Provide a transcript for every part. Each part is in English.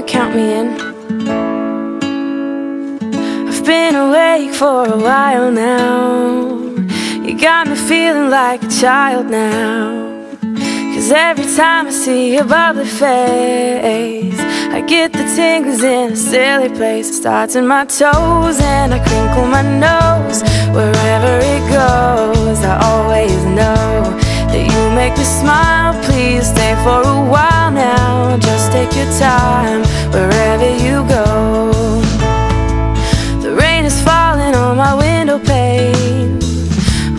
you count me in? I've been awake for a while now. You got me feeling like a child now. Cause every time I see your bubbly face I get the tingles in a silly place. It starts in my toes and I crinkle my nose. Wherever it goes, I always know That you make me smile, please stay for a while now. Just take your time.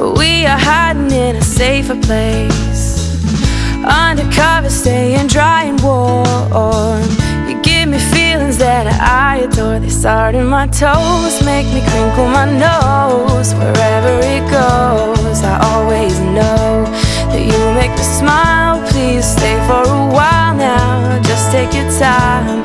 We are hiding in a safer place. Undercover, staying dry and warm. You give me feelings that I adore. They start in my toes, make me crinkle my nose. Wherever it goes, I always know That you make me smile, please stay for a while now Just take your time,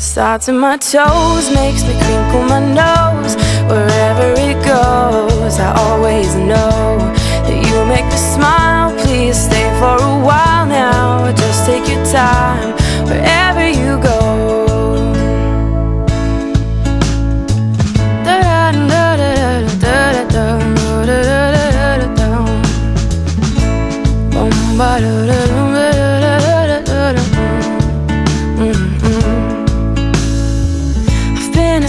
starts in my toes Makes me crinkle my nose. Wherever it goes I always know That you make me smile. Please stay for a while now. Just take your time Wherever you go. I've been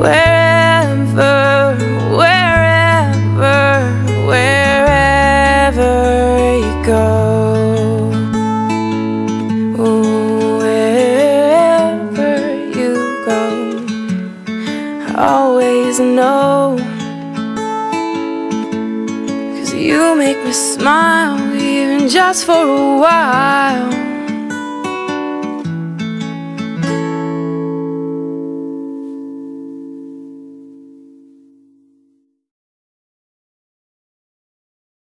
Wherever, wherever, wherever you go. Wherever you go I always know. Cause you make me smile even just for a while